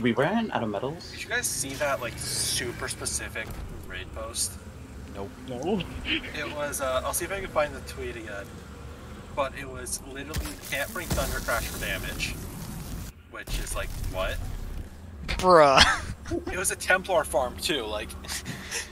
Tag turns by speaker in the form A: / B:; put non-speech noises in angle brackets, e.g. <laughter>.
A: We ran out of metals.
B: Did you guys see that like super specific raid post?
A: Nope.
C: No.
B: It was. Uh, I'll see if I can find the tweet again. But it was literally can't bring Thundercrash for damage, which is like what?
D: Bruh.
B: It was a Templar farm too. Like <laughs>